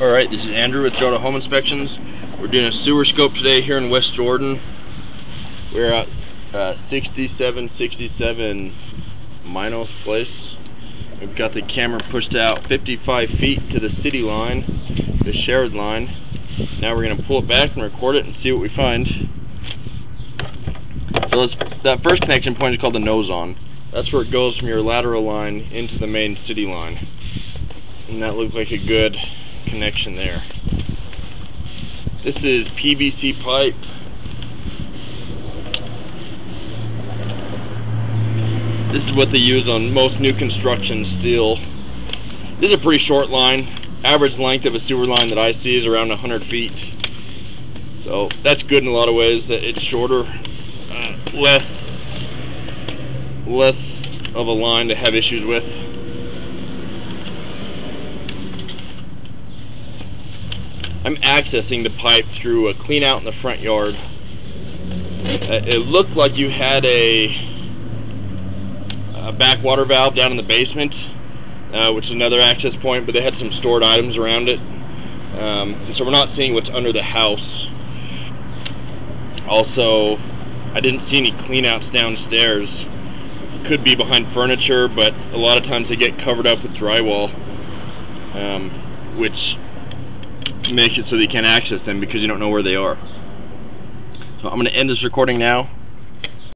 Alright, this is Andrew with Jota Home Inspections. We're doing a sewer scope today here in West Jordan. We're at uh, 6767 Minos Place. We've got the camera pushed out 55 feet to the city line, the shared line. Now we're going to pull it back and record it and see what we find. So that first connection point is called the nose on. That's where it goes from your lateral line into the main city line. And that looks like a good connection there. This is PVC pipe. This is what they use on most new construction steel. This is a pretty short line. Average length of a sewer line that I see is around 100 feet. So that's good in a lot of ways. That it's shorter, uh, less less of a line to have issues with. I'm accessing the pipe through a clean out in the front yard. Uh, it looked like you had a, a backwater valve down in the basement, uh, which is another access point, but they had some stored items around it. Um, so we're not seeing what's under the house. Also, I didn't see any cleanouts downstairs. Could be behind furniture, but a lot of times they get covered up with drywall, um, which make it so that you can't access them because you don't know where they are. So I'm going to end this recording now.